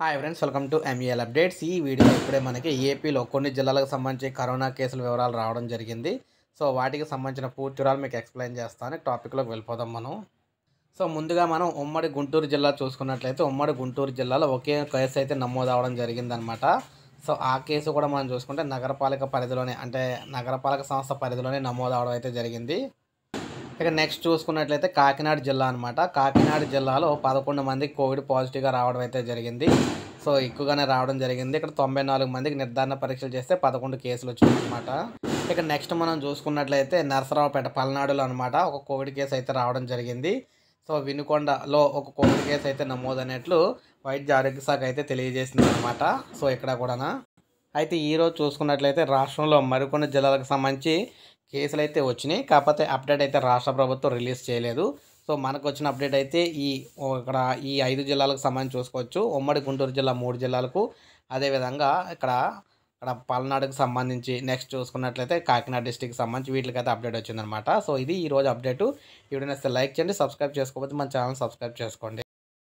Hi friends welcome to MEL updates ఈ video ఇప్పుడే మనకి ఏపీలో కొన్ని జిల్లాలకు సంబంధించి కరోనా కేసుల వివరాలు రావడం జరిగింది. సో వాటికి సంబంధించిన పూర్తి వివరాలు మీకు ఎక్స్ప్లెయిన్ చేస్తాను. టాపిక్లోకి వెళ్ళిపోదాం మనం. సో ముందుగా మనం ఉమ్మడి గుంటూరు జిల్లా చూసుకున్నట్లయితే ఉమ్మడి గుంటూరు జిల్లాలో ఒకే కేసు అయితే నమోదు అవడం జరిగిందనమాట సో ఆ కేసు కూడా మనం చూసుకుంటే నగరపాలక పరిధిలోనే అంటే నగరపాలక సంస్థ పరిధిలోనే నమోదు అవడం అయితే జరిగింది. ఇక నెక్స్ట్ చూసుకున్నట్లయితే కాకినాడ జిల్లా అనమాట కాకినాడ జిల్లాలో పదకొండు మందికి కోవిడ్ పాజిటివ్గా రావడం అయితే జరిగింది. సో ఎక్కువగానే రావడం జరిగింది. ఇక్కడ తొంభై నాలుగు మందికి నిర్ధారణ పరీక్షలు చేస్తే పదకొండు కేసులు వచ్చాయన్నమాట ఇక నెక్స్ట్ మనం చూసుకున్నట్లయితే నరసరావుపేట పల్నాడులో అనమాట ఒక కోవిడ్ కేసు అయితే రావడం జరిగింది. సో వినుకొండలో ఒక కోవిడ్ కేసు అయితే నమోదైనట్లు వైద్య ఆరోగ్య శాఖ అయితే తెలియజేసింది అనమాట సో ఇక్కడ కూడా అయితే ఈరోజు చూసుకున్నట్లయితే రాష్ట్రంలో మరికొన్ని జిల్లాలకు సంబంధించి కేసులు అయితే వచ్చినాయి. కాకపోతే అప్డేట్ అయితే రాష్ట్ర ప్రభుత్వం రిలీజ్ చేయలేదు. సో మనకు వచ్చిన అప్డేట్ అయితే ఈ ఇక్కడ ఈ ఐదు జిల్లాలకు సంబంధించి చూసుకోవచ్చు. ఉమ్మడి గుంటూరు జిల్లా మూడు జిల్లాలకు. అదేవిధంగా ఇక్కడ ఇక్కడ పల్నాడుకు సంబంధించి నెక్స్ట్ చూసుకున్నట్లయితే కాకినాడ డిస్టిక్ సంబంధించి వీటికి అయితే అప్డేట్ వచ్చిందనమాట సో ఇది ఈ రోజు అప్డేట్. ఈ వీడియో లైక్ చేయండి సబ్స్క్రైబ్ చేసుకోకపోతే మన ఛానల్ సబ్స్క్రైబ్ చేసుకోండి.